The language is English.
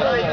Yeah.